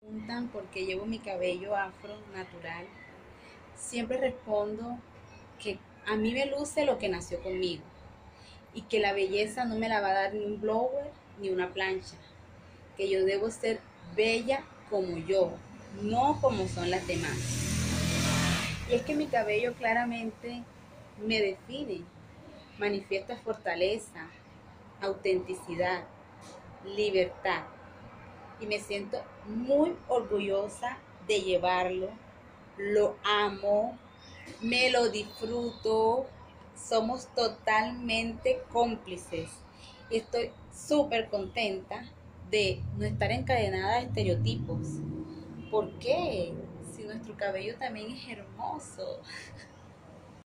preguntan por qué llevo mi cabello afro natural, siempre respondo que a mí me luce lo que nació conmigo y que la belleza no me la va a dar ni un blower ni una plancha, que yo debo ser bella como yo, no como son las demás. Y es que mi cabello claramente me define, manifiesta fortaleza, autenticidad, libertad y me siento muy orgullosa de llevarlo. Lo amo, me lo disfruto, somos totalmente cómplices. Estoy súper contenta de no estar encadenada a estereotipos. ¿Por qué? Si nuestro cabello también es hermoso.